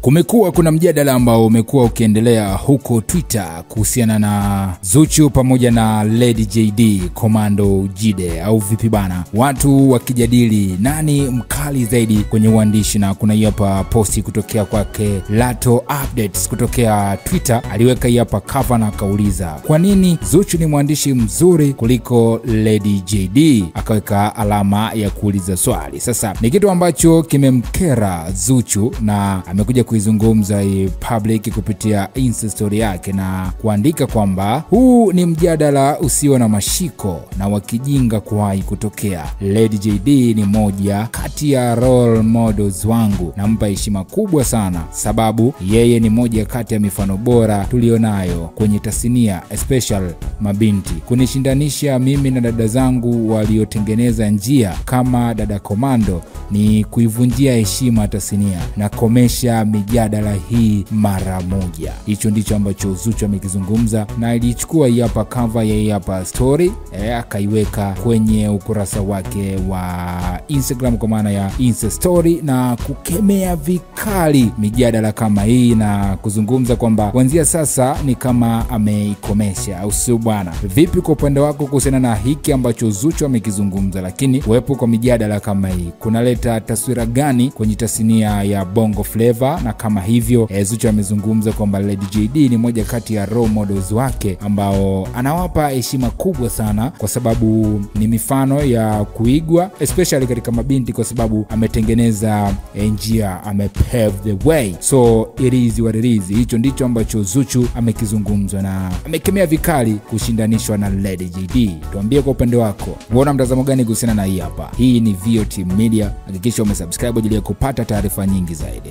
Kumekuwa kuna mjadala ambao umekuwa ukiendelea huko Twitter kuhusiana na Zuchu pamoja na Lady JD Commando Jide au vipi bana, watu wakijadili nani mkali zaidi kwenye uandishi, na kuna hii hapa posti kutokea kwake Lato Updates kutokea Twitter, aliweka hii hapa cover na akauliza kwa nini Zuchu ni mwandishi mzuri kuliko Lady JD, akaweka alama ya kuuliza swali. Sasa ni kitu ambacho kimemkera Zuchu na amekuja kuizungumza public kupitia insta story yake na kuandika kwamba huu ni mjadala usio na mashiko na wakijinga kuwahi kutokea. Lady JD ni moja kati ya role models wangu, nampa heshima kubwa sana, sababu yeye ni moja kati ya mifano bora tulionayo kwenye tasnia especially mabinti. Kunishindanisha mimi na dada zangu waliotengeneza njia kama dada Komando ni kuivunjia heshima tasnia na komesha mijadala hii mara moja. Hicho ndicho ambacho Zuchu amekizungumza na alichukua hii hapa cover ya hii hapa story e, akaiweka kwenye ukurasa wake wa Instagram kwa maana ya Insta story na kukemea vikali mijadala kama hii na kuzungumza kwamba kuanzia sasa ni kama ameikomesha, au sio bwana? Vipi kwa upande wako kuhusiana na hiki ambacho Zuchu amekizungumza? Lakini kuwepo kwa mijadala kama hii kunaleta taswira gani kwenye tasnia ya Bongo Flava? Na kama hivyo eh, Zuchu amezungumza kwamba Lady JD ni moja kati ya role models wake ambao anawapa heshima kubwa sana, kwa sababu ni mifano ya kuigwa especially katika mabinti, kwa sababu ametengeneza eh, njia, amepave the way, so it is what it is. Hicho ndicho ambacho Zuchu amekizungumzwa na amekemea vikali kushindanishwa na Lady JD. Tuambie kwa upande wako, unaona mtazamo gani kuhusiana na hii hapa? Hii ni VOT Media, hakikisha umesubscribe ajili ya kupata taarifa nyingi zaidi.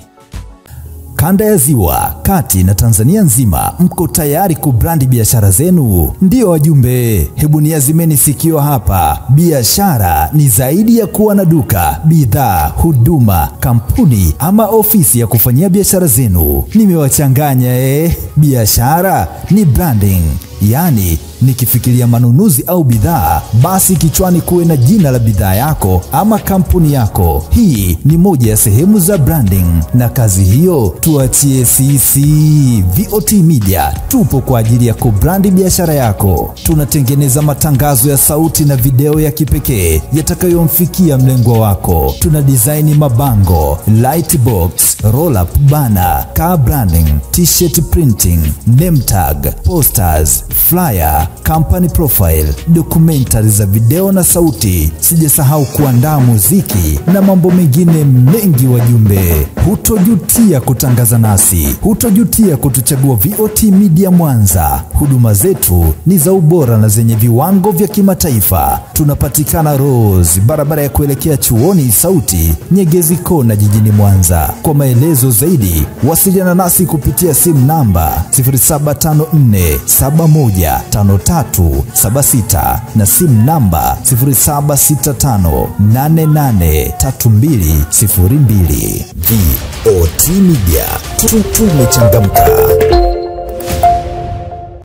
Kanda ya Ziwa, Kati na Tanzania nzima, mko tayari kubrandi biashara zenu? ndio wajumbe, hebu niazimeni sikio hapa. Biashara ni zaidi ya kuwa na duka, bidhaa, huduma, kampuni ama ofisi ya kufanyia biashara zenu. Nimewachanganya eh? Biashara ni branding, yaani nikifikiria manunuzi au bidhaa, basi kichwani kuwe na jina la bidhaa yako ama kampuni yako. Hii ni moja ya sehemu za branding, na kazi hiyo tuachie sisi. VOT Media tupo kwa ajili ya kubrandi biashara yako. Tunatengeneza matangazo ya sauti na video ya kipekee yatakayomfikia mlengwa wako. Tuna design mabango, light box, roll up banner, car branding, t-shirt printing, name tag, posters, flyer company profile, documentary za video na sauti. Sijasahau kuandaa muziki na mambo mengine mengi. Wajumbe, hutojutia kutangaza nasi, hutojutia kutuchagua VOT Media Mwanza. Huduma zetu ni za ubora na zenye viwango vya kimataifa. Tunapatikana Rose, barabara ya kuelekea chuoni Sauti, Nyegezi Kona, jijini Mwanza. Kwa maelezo zaidi, wasiliana nasi kupitia simu namba 0754715376 na simu namba 0765883202. VOT Media, tumechangamka.